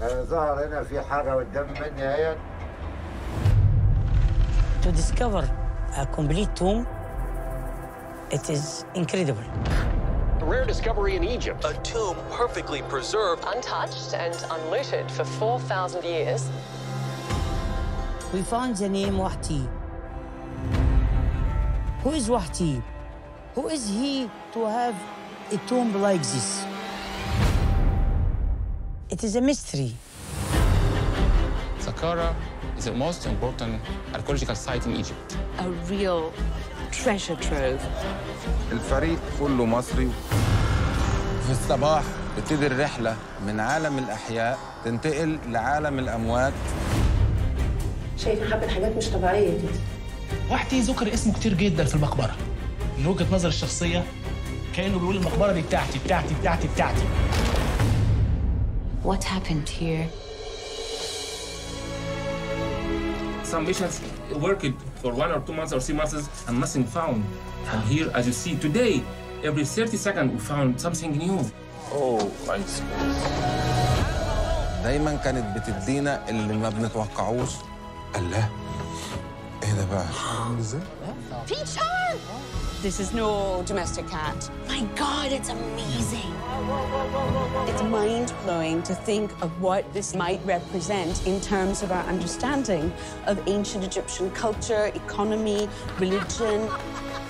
ظهر هنا في حاجه قدام مني To discover a complete tomb, it is incredible. A rare discovery in Egypt. A tomb perfectly preserved, untouched, and unlooted for 4,000 years. We found the name Wahtye. Who is Wahtye? Who is he to have a tomb like this? It is a mystery. Saqqara is the most important archaeological site in Egypt. A real treasure trove. الفريق كله مصري في الصباح بتبتدي الرحلة من عالم الأحياء تنتقل لعالم الأموات شايفة حبة حاجات مش طبيعية كده وحدي ذكر اسمه كتير جدا في المقبرة من وجهة نظر الشخصية كأنه بيقول المقبرة دي بتاعتي بتاعتي بتاعتي بتاعتي What happened here? Some missions worked for one or two months or three months and nothing found. And here, as you see today, every 30 seconds we found something new. Oh, my دايما كانت بتدينا اللي ما بنتوقعوش الله Hele This is no domestic cat. My God, it's amazing. It's mind blowing to think of what this might represent in terms of our understanding of ancient Egyptian culture, economy, religion.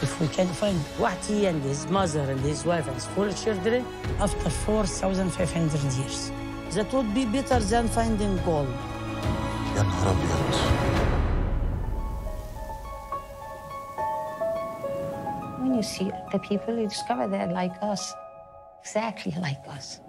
If we can find Wahtye and his mother and his wife and his four children after 4,500 years, that would be better than finding gold. You see the people, you discover they're like us, exactly like us.